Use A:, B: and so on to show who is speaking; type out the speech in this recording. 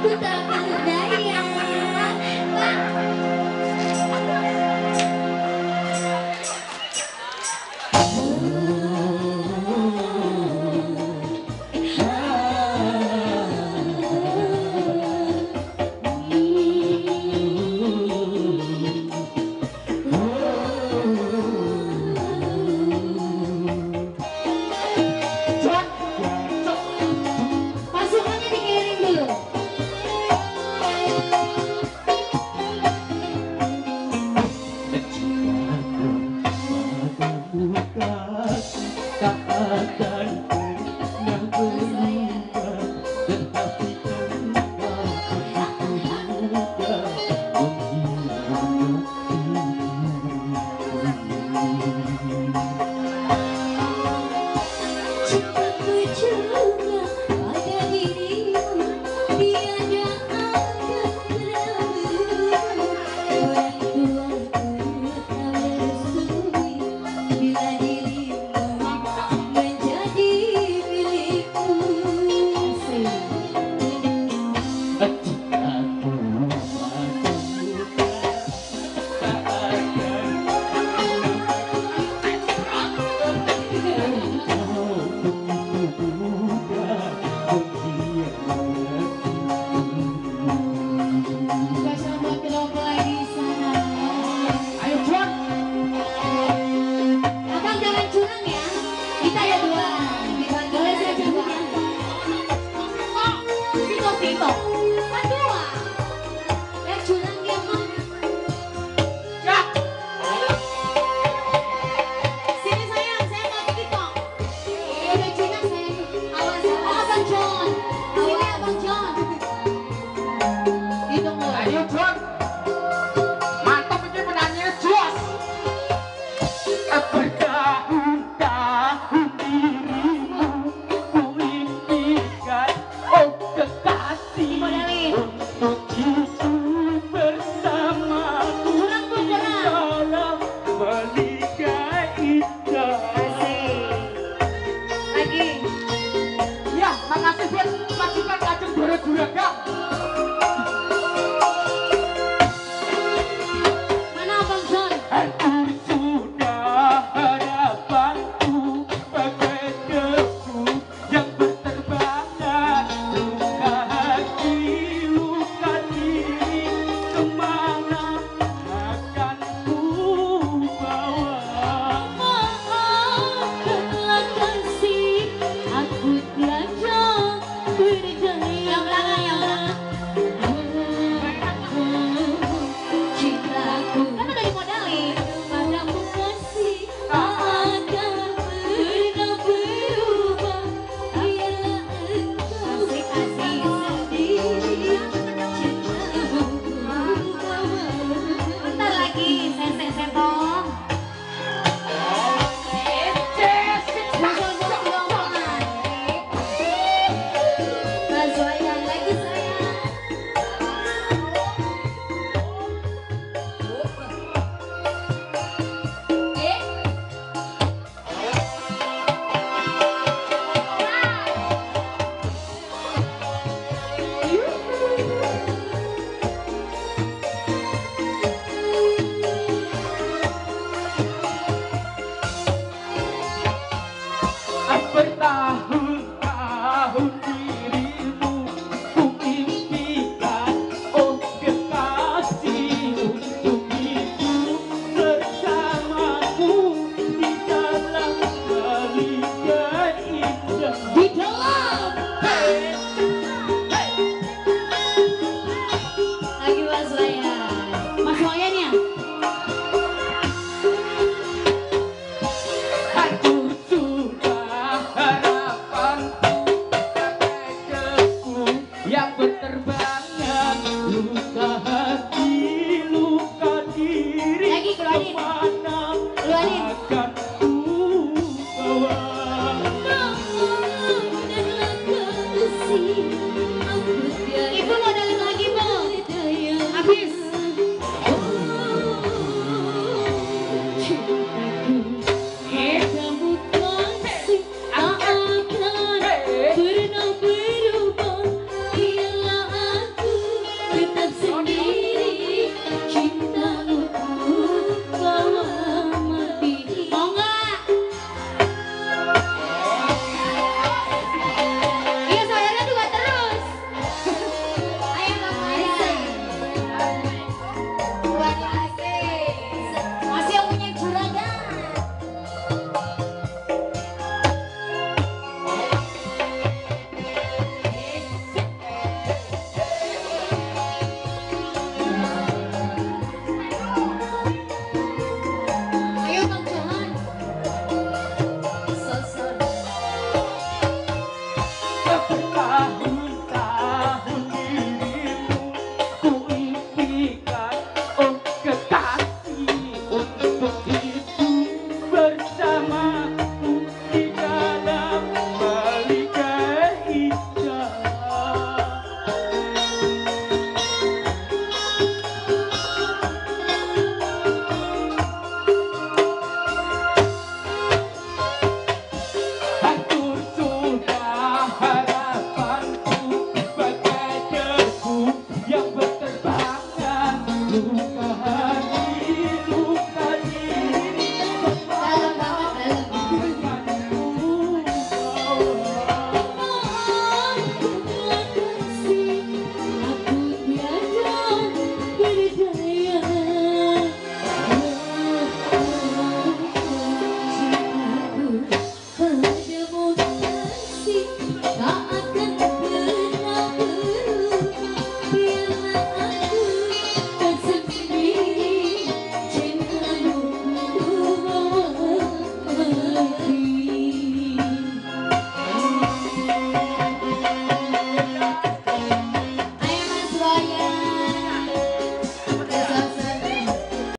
A: tanto, tanto, tanto. pretty girl.